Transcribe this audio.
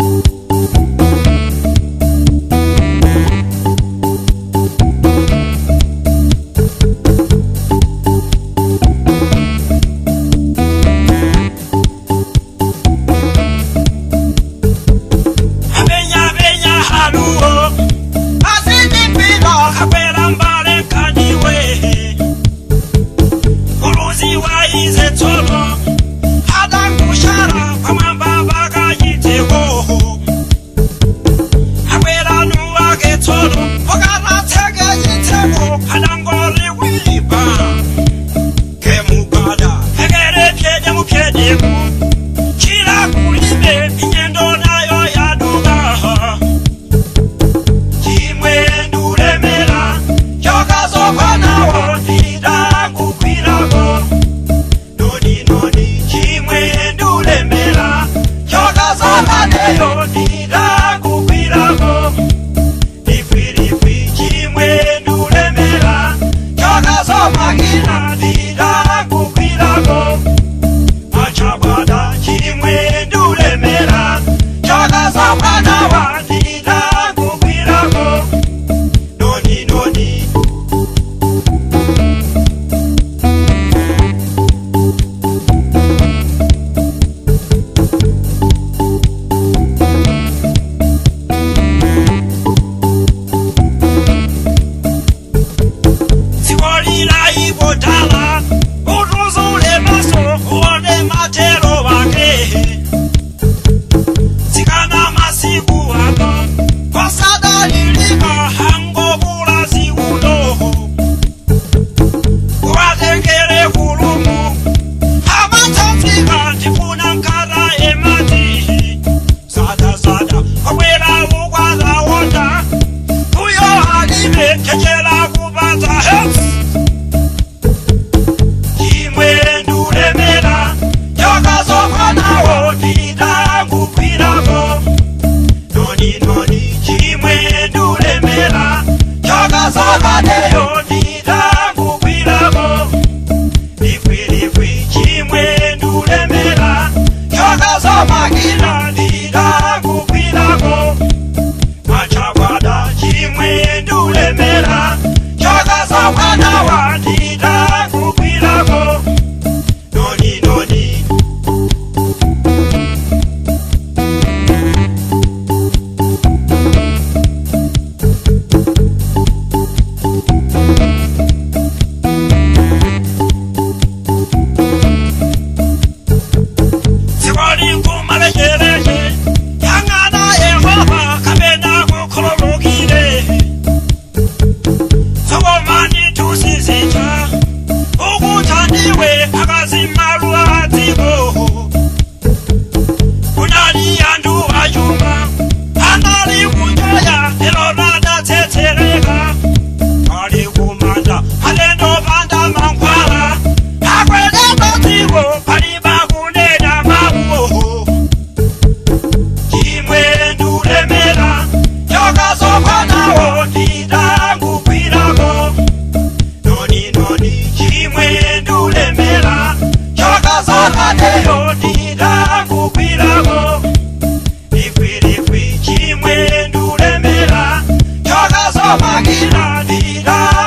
abenya yeah, yeah. vida.